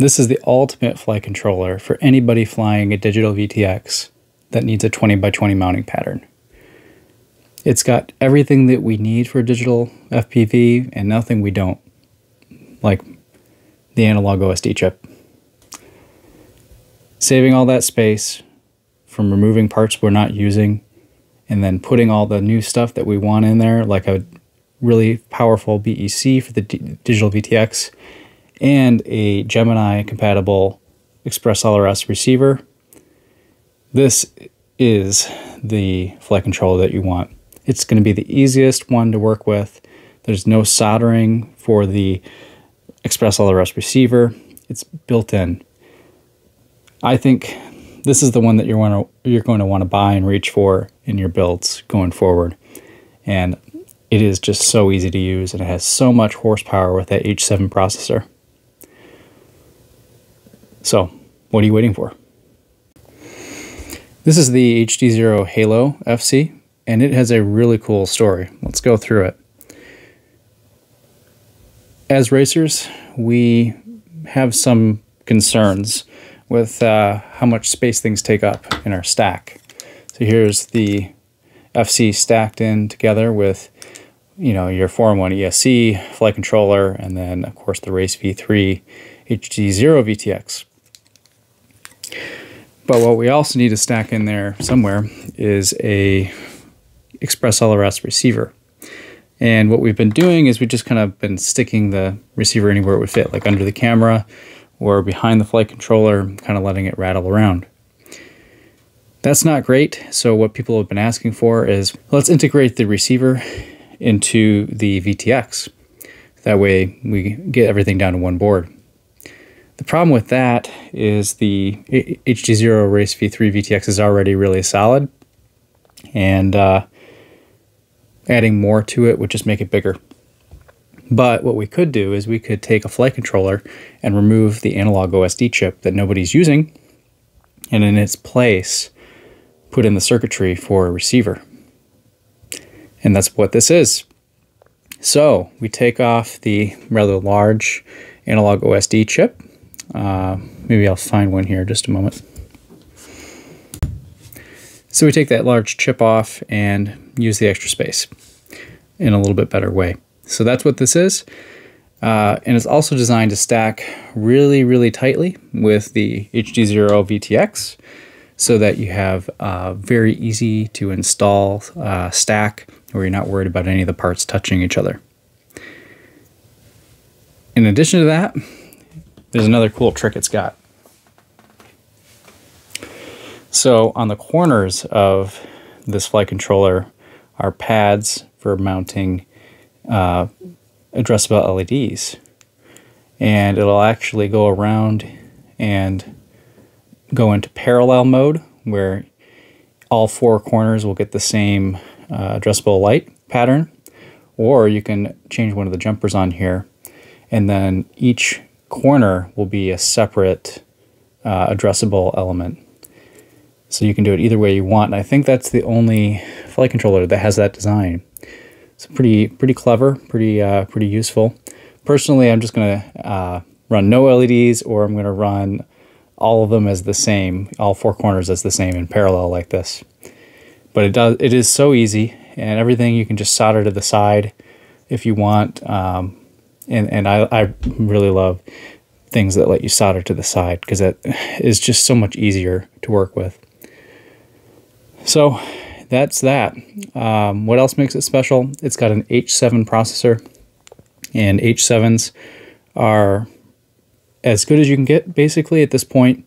This is the ultimate flight controller for anybody flying a digital VTX that needs a 20 by 20 mounting pattern. It's got everything that we need for digital FPV and nothing we don't, like the analog OSD chip. Saving all that space from removing parts we're not using and then putting all the new stuff that we want in there, like a really powerful BEC for the digital VTX and a Gemini compatible Express LRS receiver. This is the flight controller that you want. It's going to be the easiest one to work with. There's no soldering for the Express LRS receiver. It's built in. I think this is the one that you're to you're going to want to buy and reach for in your builds going forward. And it is just so easy to use and it has so much horsepower with that H7 processor. So, what are you waiting for? This is the HDZero Halo FC, and it has a really cool story. Let's go through it. As racers, we have some concerns with uh, how much space things take up in our stack. So here's the FC stacked in together with you know your 4-in-1 ESC, flight controller, and then of course the Race V3 HDZero VTX. But what we also need to stack in there somewhere is a Express LRS receiver. And what we've been doing is we've just kind of been sticking the receiver anywhere it would fit, like under the camera or behind the flight controller, kind of letting it rattle around. That's not great. So what people have been asking for is let's integrate the receiver into the VTX. That way we get everything down to one board. The problem with that is the HDZero Race V3 VTX is already really solid, and uh, adding more to it would just make it bigger. But what we could do is we could take a flight controller and remove the analog OSD chip that nobody's using, and in its place, put in the circuitry for a receiver. And that's what this is. So we take off the rather large analog OSD chip uh, maybe I'll find one here just a moment. So we take that large chip off and use the extra space in a little bit better way. So that's what this is. Uh, and it's also designed to stack really, really tightly with the HDZero VTX so that you have a very easy to install uh, stack where you're not worried about any of the parts touching each other. In addition to that, there's another cool trick it's got. So on the corners of this flight controller are pads for mounting uh, addressable LEDs. And it'll actually go around and go into parallel mode where all four corners will get the same uh, addressable light pattern. Or you can change one of the jumpers on here and then each corner will be a separate uh, addressable element. So you can do it either way you want. And I think that's the only flight controller that has that design. It's pretty pretty clever, pretty uh, pretty useful. Personally, I'm just gonna uh, run no LEDs, or I'm gonna run all of them as the same, all four corners as the same in parallel like this. But it does it is so easy, and everything you can just solder to the side if you want. Um, and and I, I really love things that let you solder to the side because that is just so much easier to work with. So that's that. Um, what else makes it special? It's got an H7 processor, and H7s are as good as you can get basically at this point.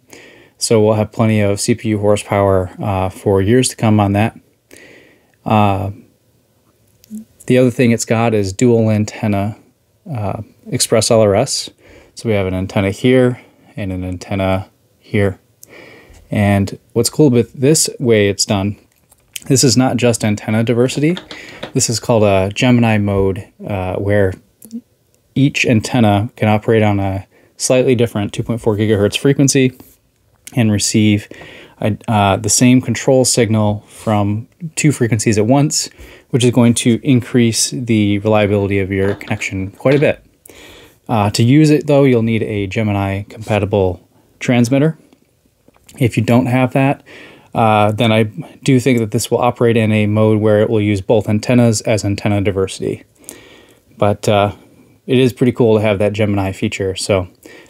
So we'll have plenty of CPU horsepower uh, for years to come on that. Uh, the other thing it's got is dual antenna uh, Express LRS. So we have an antenna here and an antenna here. And what's cool with this way it's done, this is not just antenna diversity. This is called a Gemini mode uh, where each antenna can operate on a slightly different 2.4 gigahertz frequency and receive uh, the same control signal from two frequencies at once, which is going to increase the reliability of your connection quite a bit. Uh, to use it though, you'll need a Gemini compatible transmitter. If you don't have that, uh, then I do think that this will operate in a mode where it will use both antennas as antenna diversity. But uh, it is pretty cool to have that Gemini feature, so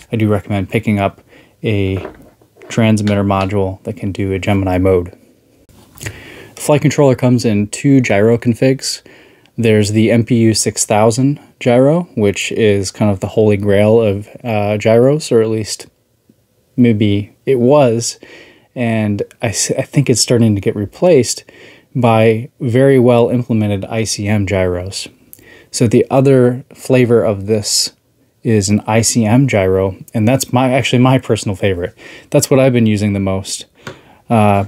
I do recommend picking up a transmitter module that can do a Gemini mode. Flight controller comes in two gyro configs. There's the MPU 6000 gyro, which is kind of the holy grail of uh, gyros, or at least maybe it was. And I, I think it's starting to get replaced by very well implemented ICM gyros. So the other flavor of this is an ICM gyro, and that's my actually my personal favorite. That's what I've been using the most. Uh,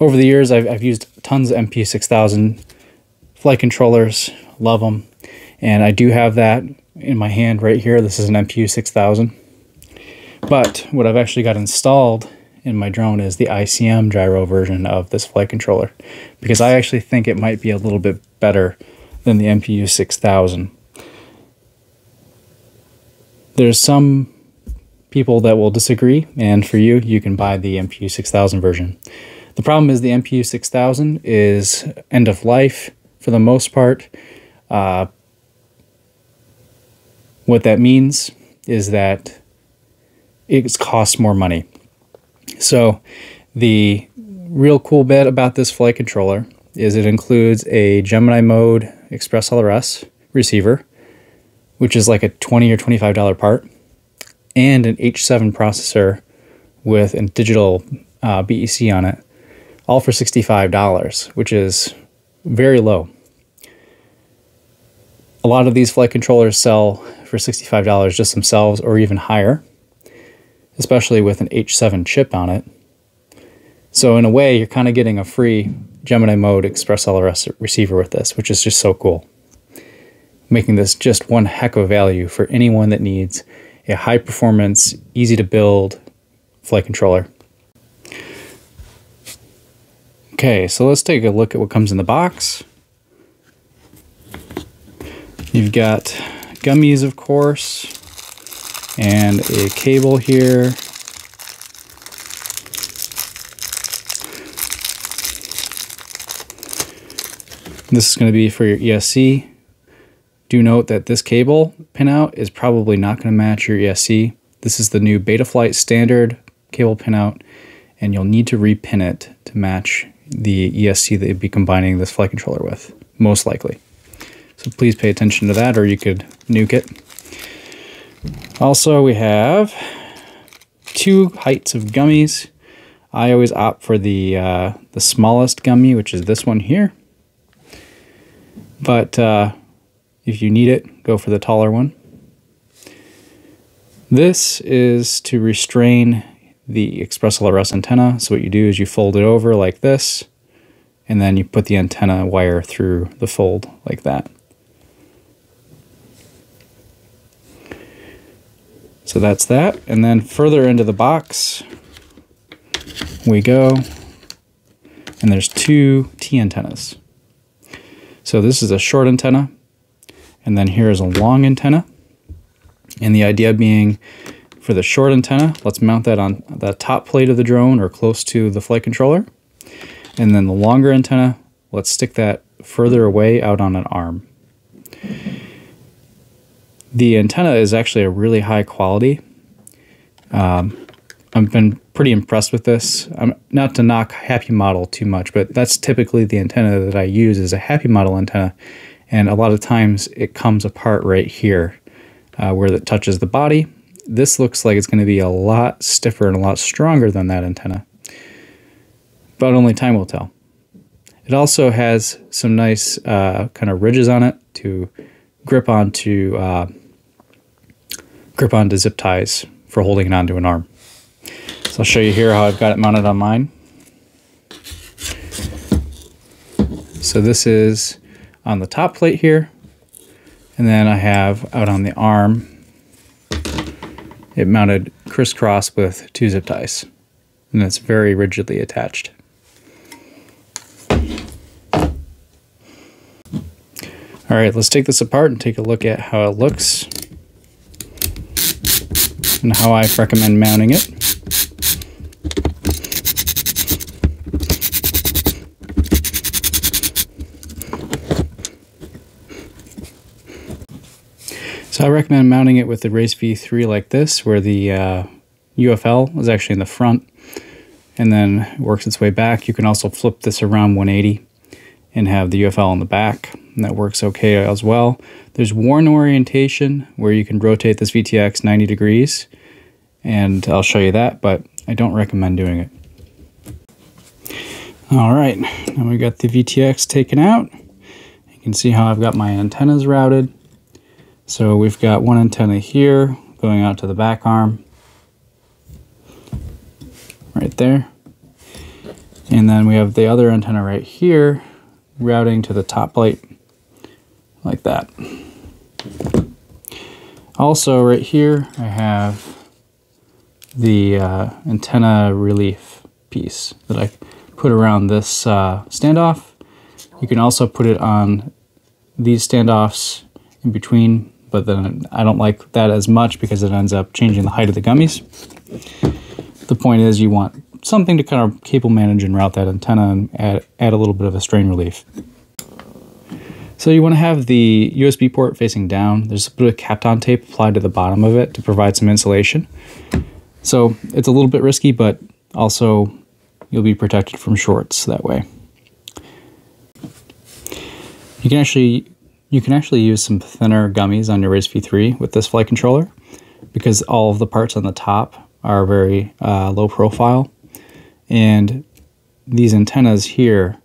over the years, I've, I've used tons of MP6000 flight controllers, love them, and I do have that in my hand right here. This is an MPU6000. But what I've actually got installed in my drone is the ICM gyro version of this flight controller because I actually think it might be a little bit better than the MPU 6000. There's some people that will disagree, and for you, you can buy the MPU 6000 version. The problem is the MPU 6000 is end of life for the most part. Uh, what that means is that it costs more money. So the real cool bit about this flight controller is it includes a Gemini mode Express LRS receiver, which is like a 20 or $25 part, and an H7 processor with a digital uh, BEC on it, all for $65, which is very low. A lot of these flight controllers sell for $65 just themselves or even higher especially with an H7 chip on it. So in a way, you're kind of getting a free Gemini mode Express LRS receiver with this, which is just so cool. Making this just one heck of a value for anyone that needs a high performance, easy to build flight controller. Okay, so let's take a look at what comes in the box. You've got gummies, of course, and a cable here. This is going to be for your ESC. Do note that this cable pinout is probably not going to match your ESC. This is the new Betaflight standard cable pinout, and you'll need to repin it to match the ESC that you'd be combining this flight controller with, most likely. So please pay attention to that, or you could nuke it. Also, we have two heights of gummies. I always opt for the uh, the smallest gummy, which is this one here. But uh, if you need it, go for the taller one. This is to restrain the Express LRS antenna. So what you do is you fold it over like this, and then you put the antenna wire through the fold like that. So that's that. And then further into the box we go. And there's two T antennas. So this is a short antenna. And then here is a long antenna. And the idea being for the short antenna, let's mount that on the top plate of the drone or close to the flight controller. And then the longer antenna, let's stick that further away out on an arm. The antenna is actually a really high quality. Um, I've been pretty impressed with this. I'm not to knock Happy Model too much, but that's typically the antenna that I use is a Happy Model antenna, and a lot of times it comes apart right here uh, where it touches the body. This looks like it's going to be a lot stiffer and a lot stronger than that antenna, but only time will tell. It also has some nice uh, kind of ridges on it to grip onto uh, grip onto zip ties for holding it onto an arm. So I'll show you here how I've got it mounted on mine. So this is on the top plate here, and then I have out on the arm, it mounted crisscross with two zip ties, and it's very rigidly attached. All right, let's take this apart and take a look at how it looks. and how I recommend mounting it. So I recommend mounting it with the Race V3 like this, where the uh, UFL is actually in the front and then works its way back. You can also flip this around 180 and have the UFL in the back, and that works okay as well. There's worn orientation where you can rotate this VTX 90 degrees, and I'll show you that, but I don't recommend doing it. All right, now we got the VTX taken out. You can see how I've got my antennas routed. So we've got one antenna here going out to the back arm, right there. And then we have the other antenna right here routing to the top plate like that. Also right here I have the uh, antenna relief piece that I put around this uh, standoff. You can also put it on these standoffs in between but then I don't like that as much because it ends up changing the height of the gummies. The point is you want something to kind of cable manage and route that antenna and add, add a little bit of a strain relief. So you want to have the USB port facing down. There's a bit of Kapton tape applied to the bottom of it to provide some insulation. So it's a little bit risky, but also you'll be protected from shorts that way. You can actually you can actually use some thinner gummies on your Race V3 with this flight controller because all of the parts on the top are very uh, low profile. And these antennas here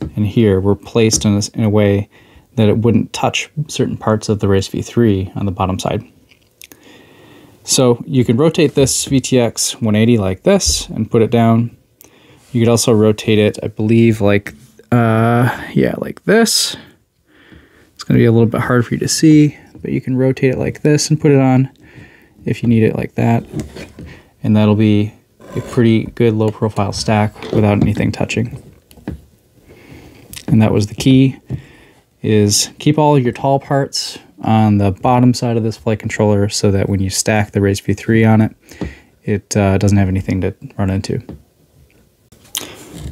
and here were placed in a, in a way that it wouldn't touch certain parts of the Race V3 on the bottom side. So you can rotate this VTX 180 like this and put it down. You could also rotate it, I believe, like, uh, yeah, like this going to be a little bit hard for you to see, but you can rotate it like this and put it on if you need it like that. And that'll be a pretty good low profile stack without anything touching. And that was the key, is keep all your tall parts on the bottom side of this flight controller so that when you stack the Race V3 on it, it uh, doesn't have anything to run into.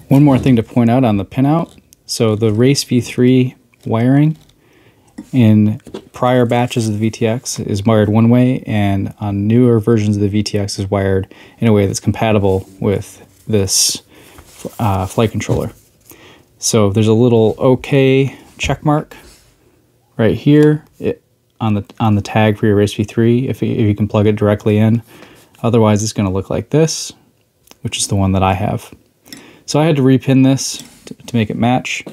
One more thing to point out on the pinout. So the Race V3 wiring in prior batches of the VTX is wired one way, and on newer versions of the VTX is wired in a way that's compatible with this uh, flight controller. So there's a little OK check mark right here it, on the on the tag for your Race V3 if, if you can plug it directly in. Otherwise, it's going to look like this, which is the one that I have. So I had to repin this to, to make it match.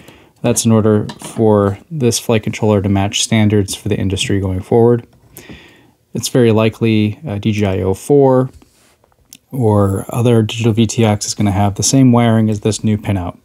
That's in order for this flight controller to match standards for the industry going forward. It's very likely uh, DJI O4 or other digital VTX is going to have the same wiring as this new pinout.